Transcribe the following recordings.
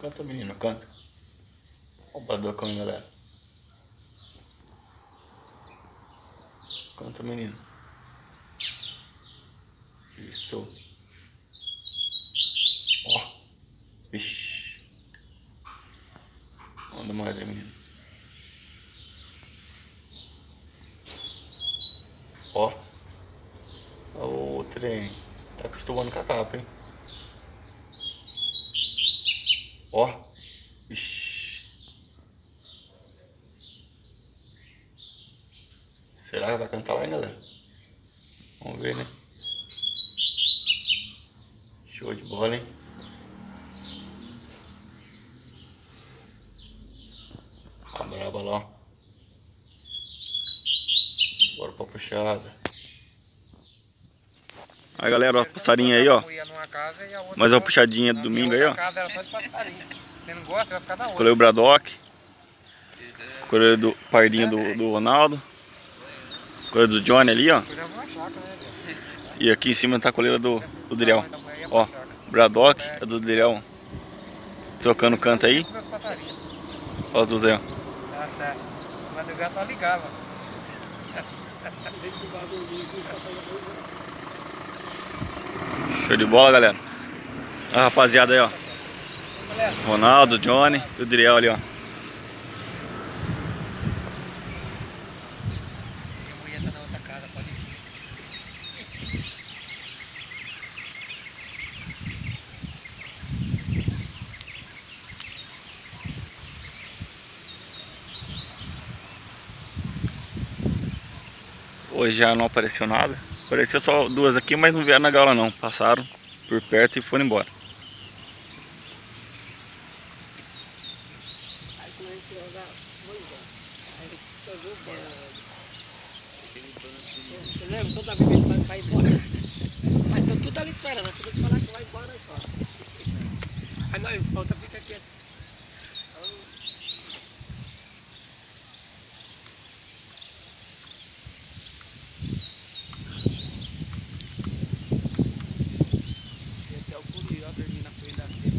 Canta, menino, canta. Olha o badocão, galera. Canta, menino. Isso. Ó. Vixe. Manda mais aí, menino. Ó. Ó o trem. Tá acostumando com a capa, hein? Ó. Ixi. Será que vai cantar lá, hein, galera? Vamos ver, né? Show de bola, hein? A braba lá, ó. Bora pra puxada. Aí galera, ó, passarinho aí, ó. Mais uma puxadinha do domingo aí, ó. Colhei o Bradock. Colhei do pardinho do, do Ronaldo. Colhei do Johnny ali, ó. E aqui em cima tá a coleira do, do Driel. Ó, Bradock é do Driel. Trocando canto aí. Ó, do Zé. Tá. Madrugada tá ligado. Show de bola, galera. A rapaziada aí, ó. Ronaldo, Johnny e o Driel ali, ó. Hoje já não apareceu nada. Apareceu só duas aqui, mas não vieram na gaula não. Passaram por perto e foram embora. Você lembra? Toda vez que ele vai, vai embora. Mas tá tudo ali esperando, né? tudo falar que vai embora e fora. Aí nós volta, fica aqui assim. Até o Curi, ó, dormindo na frente da fila.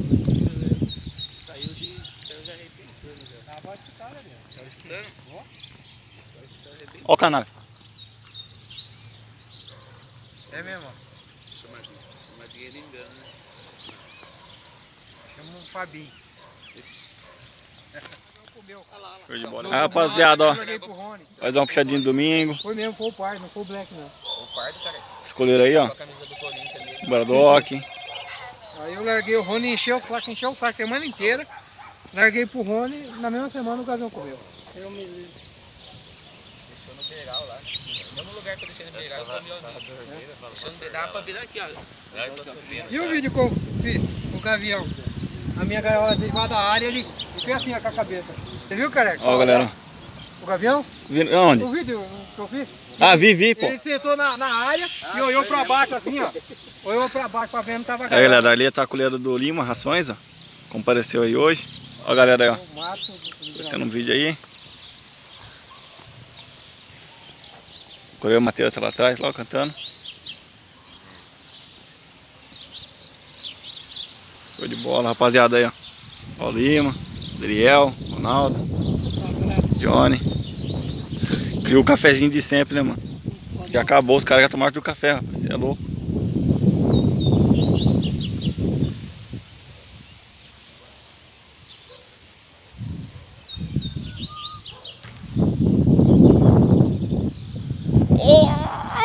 Saiu de. Saiu já escutando? Ó. De. Ó o canal. É mesmo, ó. Chamadinha. Chamadinha ele engana, né? Chama o Fabinho. Olha olha. Show de bola. Aí, rapaziada, ó. Joguei pro Rony. Faz uma puxadinha de domingo. Foi mesmo, foi o pai, não foi o Black não. O pardo, cara. Escolheram aí, ó. Bradock. Aí eu larguei o Rony, encheu o saco, encheu o saco a semana inteira. Larguei pro Rony, na mesma semana o Gavião comeu. Eu me livro. Deixou no beiral lá. No mesmo lugar que eu deixei no beiral, eu comi o Deixou no beiral, dava pra virar aqui, ó. Aí tô subindo. E o vídeo que eu fiz, o Gavião? A minha gaiola debaixo da área, ele fez assim ó, com a cabeça. Você viu, careca? Ó, galera. O Gavião? Vi- Onde? O vídeo que eu fiz? Ah, vi, vi, pô. Ele sentou na, na área e olhou pra baixo assim, ó. Olhou pra baixo pra ver não tava Aí, galera, ali tá a colheira do Lima, rações, ó. Compareceu aí hoje. Ó, galera aí, ó. O do Aparecendo um vídeo aí. O Matheus tá lá atrás, lá cantando. Show de bola, rapaziada aí, ó. Ó o Lima, Adriel, Ronaldo, Johnny. E o cafezinho de sempre, né, mano? Já acabou, os caras já tomaram do café, rapaz. Você é louco.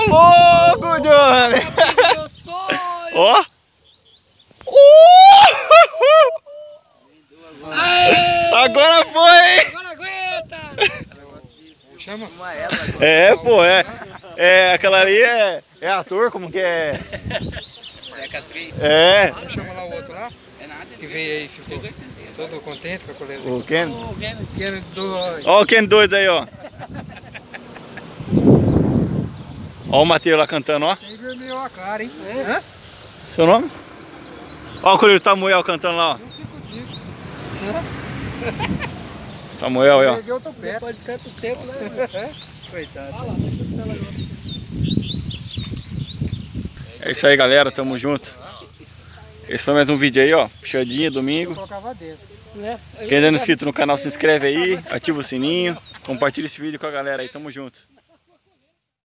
Ô, louco, Johnny! Ó! Aê! Agora foi! Agora aguenta! Chama. É, pô, é. É, aquela ali é, é ator, como que é? Zeca Três. É, Chama lá o outro lá, É nada, que veio aí, ficou todo contente com a colheita. o Ken. Ô, Guilherme, Que era do... Ó o Ken doido aí, ó. Ó o Matheus lá cantando, ó. Ele vermelhou a cara, hein? Hã? Seu nome? Ó o Colírio Samuel cantando lá, ó. Samuel aí, ó. Depois de tanto tempo, né? Coitado. Olha lá, deixa eu ela. É isso aí, galera. Tamo junto. Esse foi mais um vídeo aí, ó. Puxadinha, domingo. Quem ainda não é inscrito no canal, se inscreve aí, ativa o sininho, compartilha esse vídeo com a galera aí, tamo junto.